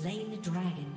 slain the dragon.